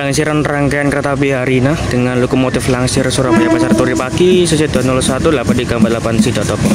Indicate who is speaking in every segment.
Speaker 1: Pelangsiran rangkaian kereta api Harina dengan lokomotif Langsir Surabaya Pasar Turi Pagi sesuai 01 8348 Sidotopo.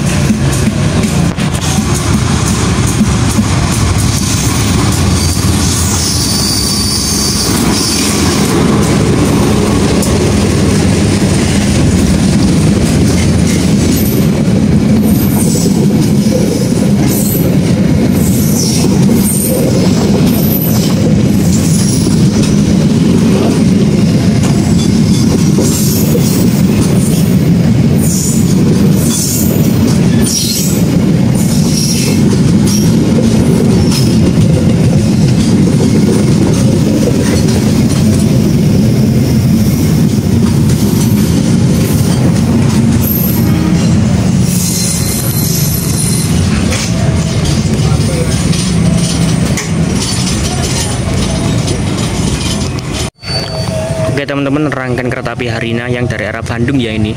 Speaker 1: Rangkaian kereta api Harina yang dari arah Bandung ya ini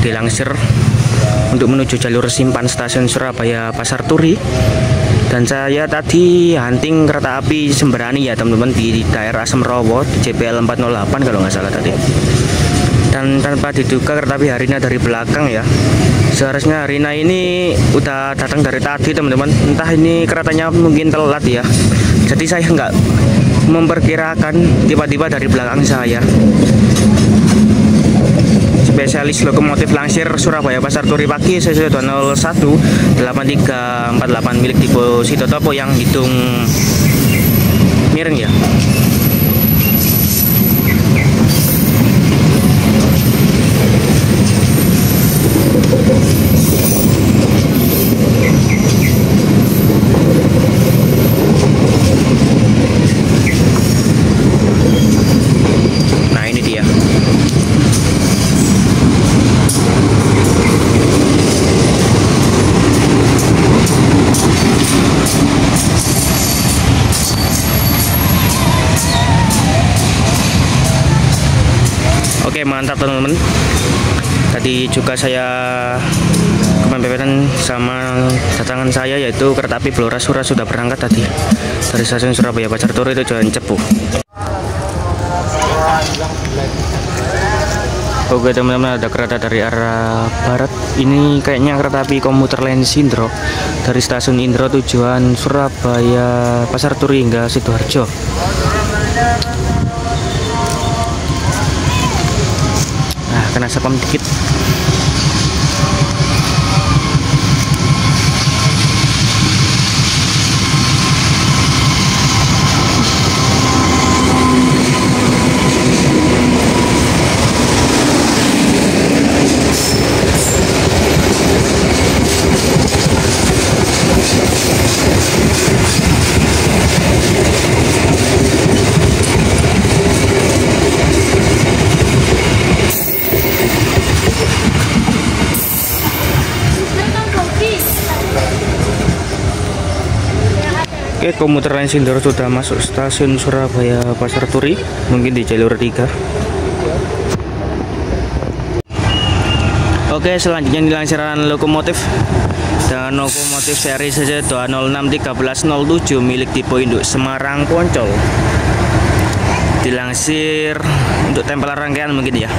Speaker 1: dilangsir untuk menuju jalur simpan stasiun Surabaya Pasar Turi. Dan saya tadi hunting kereta api Sembrani ya teman-teman di daerah Semrowo di JPL 408 kalau nggak salah tadi. Dan tanpa diduga kereta api Harina dari belakang ya. Seharusnya Harina ini udah datang dari tadi teman-teman. Entah ini keretanya mungkin telat ya. Jadi saya nggak memperkirakan tiba-tiba dari belakang saya. Spesialis lokomotif Langsir Surabaya Pasar Turi Pagi sesuai 201 8348 milik tipe Sitotopo yang hitung miring ya Oke mantap teman-teman. Tadi juga saya kemampuan sama datangan saya yaitu kereta api Blora Sura sudah berangkat tadi. Dari stasiun Surabaya Pasar Turi Jalan Cepu. Oke teman-teman ada kereta dari arah barat. Ini kayaknya kereta api komuter lain Sindro. Dari stasiun Indro tujuan Surabaya Pasar Turi hingga Sidoarjo kena sapam dikit Oke, komuter lain Sindoro sudah masuk stasiun Surabaya Pasar Turi, mungkin di jalur 3. Oke, selanjutnya dilansiran lokomotif dan lokomotif seri saja 2061307 milik tipe induk Semarang Poncol. Dilansir untuk tempelan rangkaian mungkin ya.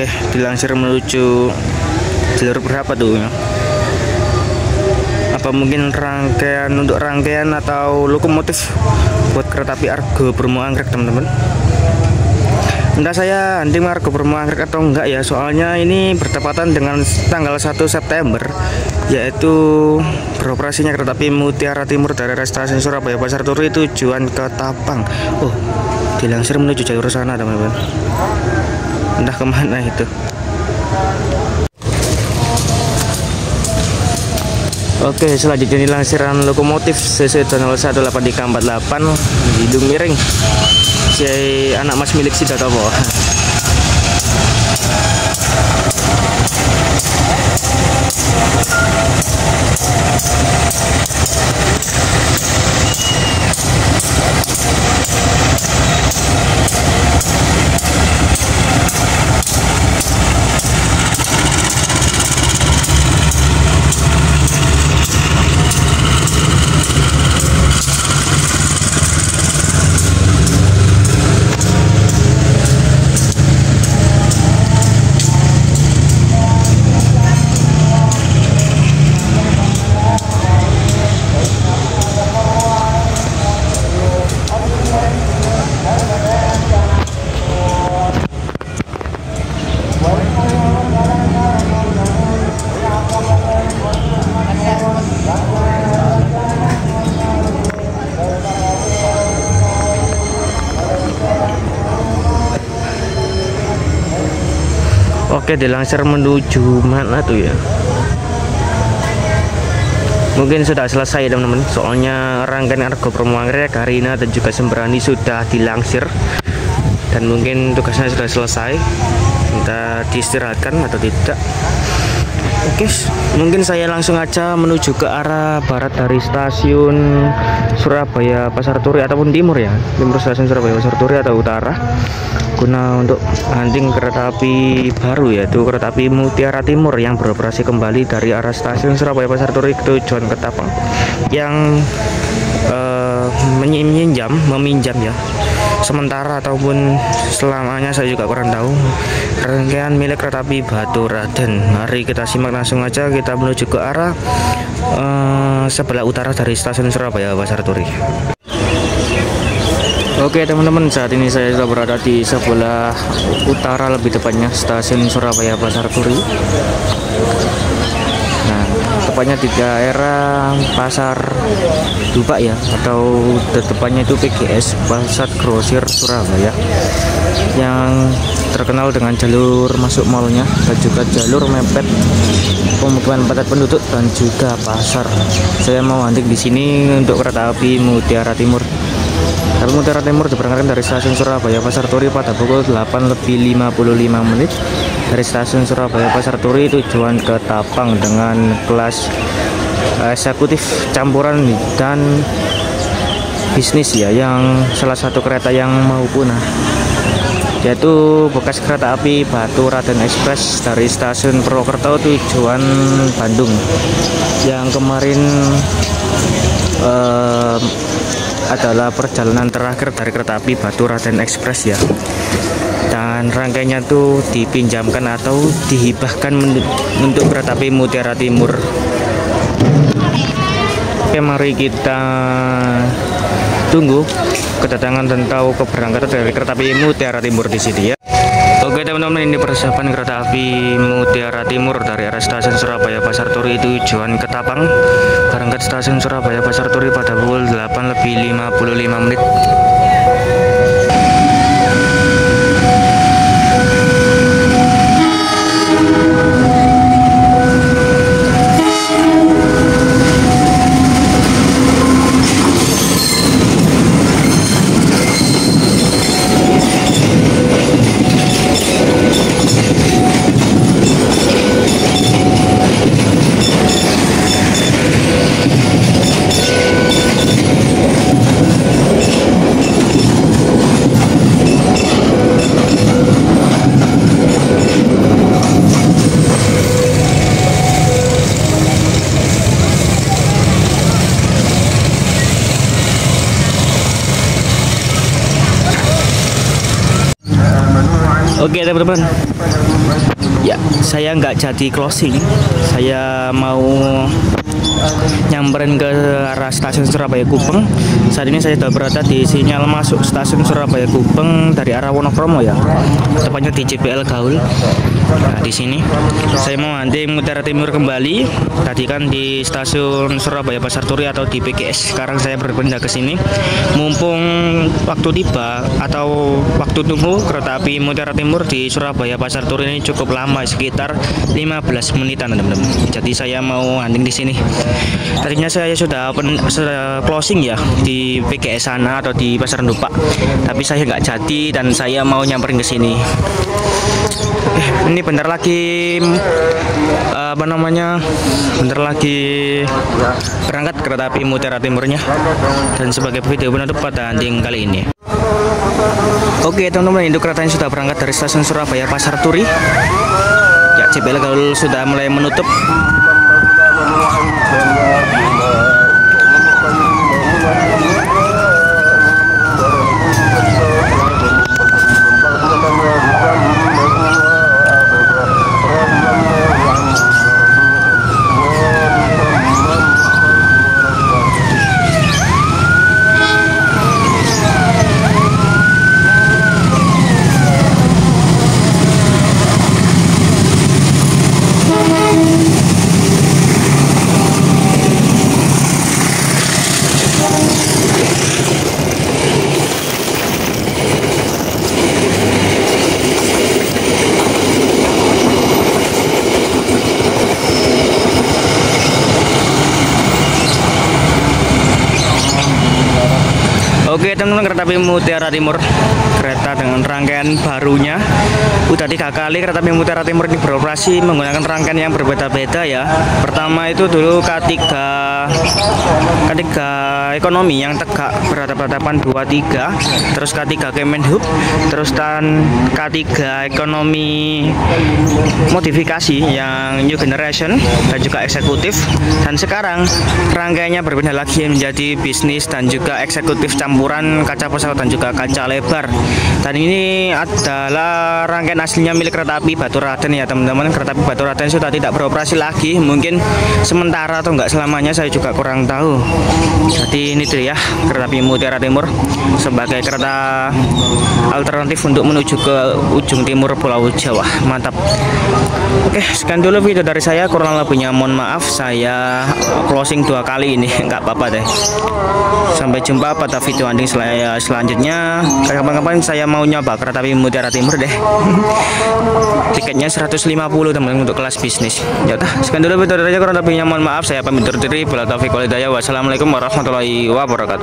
Speaker 1: Oke, dilansir menuju jalur berapa tuh ya? Apa mungkin rangkaian untuk rangkaian atau lokomotif buat kereta api Argo Bromo Anggrek teman-teman? Entah saya hunting Argo Bromo Anggrek atau enggak ya, soalnya ini bertepatan dengan tanggal 1 September yaitu beroperasinya kereta api Mutiara Timur dari stasiun Surabaya Pasar Turi tujuan ke Tapang. Oh, dilansir menuju jalur sana teman-teman entah ke mana itu. Oke selanjutnya langsiran lokomotif CC 01 di Kampat 8 hidung miring si anak mas milik si Datopo Oke dilansir menuju mana tuh ya? Mungkin sudah selesai teman-teman. Soalnya rangkaian Argo Promoanggrek Karina dan juga Sembrani sudah dilangsir Dan mungkin tugasnya sudah selesai. Entah diistirahatkan atau tidak Oke, mungkin saya langsung aja menuju ke arah barat dari stasiun Surabaya Pasar Turi ataupun timur ya, timur stasiun Surabaya Pasar Turi atau utara. Guna untuk hunting kereta api baru yaitu kereta api Mutiara Timur yang beroperasi kembali dari arah stasiun Surabaya Pasar Turi ke tujuan Ketapang. Yang uh, meminjam meminjam ya sementara ataupun selamanya saya juga kurang tahu. Rangkaian milik kereta api Batu Raden. Mari kita simak langsung aja kita menuju ke arah uh, sebelah utara dari stasiun Surabaya Pasar Turi. Oke teman-teman saat ini saya sudah berada di sebelah utara lebih tepatnya stasiun Surabaya Pasar Turi tepatnya di daerah Pasar Dubak ya atau tepatnya itu PGS Pasar Grosir Surabaya yang terkenal dengan jalur masuk malnya dan juga jalur mepet pemukiman padat penduduk dan juga pasar. Saya mau hunting di sini untuk kereta api Mutiara Timur. Rel Mutiara Timur diberangkatkan dari stasiun Surabaya Pasar Turi pada pukul 8 lebih 55 menit dari stasiun Surabaya Pasar Turi tujuan ke Tapang dengan kelas eksekutif campuran dan bisnis ya yang salah satu kereta yang mau punah. Yaitu bekas kereta api Batu Raden Express dari stasiun Purwokerto tujuan Bandung. Yang kemarin eh, adalah perjalanan terakhir dari kereta api Batu Raden Express ya dan rangkaiannya tuh dipinjamkan atau dihibahkan untuk kereta api Mutiara Timur. Oke mari kita tunggu kedatangan tahu keberangkatan dari kereta api Mutiara Timur di sini ya. Oke teman-teman ini persiapan kereta api Mutiara Timur dari arah stasiun Surabaya Pasar Turi tujuan Ketapang. Berangkat stasiun Surabaya Pasar Turi pada pukul 8 lebih 55 menit Oke teman-teman. Ya saya nggak jadi closing. Saya mau nyamperin ke arah stasiun Surabaya Gubeng. Saat ini saya sudah berada di sinyal masuk stasiun Surabaya Gubeng dari arah Wonokromo ya. Tepatnya di JPL Gaul. Nah di sini. Saya mau nanti mengutara timur kembali. Tadi kan di stasiun Surabaya Pasar Turi atau di PGS sekarang saya berpindah ke sini. Mumpung waktu tiba atau waktu tunggu kereta api Mutiara Timur di Surabaya Pasar Turi ini cukup lama sekitar 15 menitan teman-teman. Jadi saya mau hunting di sini tadinya saya sudah open sudah closing ya di PGS sana atau di Pasar Dupak tapi saya nggak jadi dan saya mau nyamperin ke sini. Eh, ini bentar lagi apa namanya bentar lagi berangkat kereta api Mutiara Timurnya dan sebagai video penutup pada anding kali ini. Oke teman-teman induk kereta yang sudah berangkat dari stasiun Surabaya Pasar Turi. Ya CPL Gaul sudah mulai menutup Teman-teman kereta api Mutiara Timur kereta dengan rangkaian barunya. Udah tiga kali kereta api Mutiara Timur ini beroperasi menggunakan rangkaian yang berbeda-beda ya. Pertama itu dulu K3 K3 ekonomi yang tegak berhadapan 23 terus K3 Kemenhub terus dan K3 ekonomi modifikasi yang new generation dan juga eksekutif. Dan sekarang rangkaiannya berbeda lagi menjadi bisnis dan juga eksekutif campur campuran kaca pesawat dan juga kaca lebar dan ini adalah rangkaian aslinya milik kereta api Batu Raden ya teman-teman. Kereta api Batu Raden sudah tidak beroperasi lagi. Mungkin sementara atau enggak selamanya saya juga kurang tahu. Jadi ini tuh ya kereta api Mutiara Timur sebagai kereta alternatif untuk menuju ke ujung timur Pulau Jawa. Mantap. Oke sekian dulu video dari saya. Kurang lebihnya mohon maaf. Saya closing dua kali ini. Nggak apa-apa deh. Sampai jumpa pada video banding sel selanjutnya. Kapan-kapan saya mau nyoba kereta api Mutiara Timur deh. Tiketnya 150 teman untuk kelas bisnis. Ya sekian dulu video dari kurang lebihnya mohon maaf. Saya pamit diri. Wassalamualaikum warahmatullahi wabarakatuh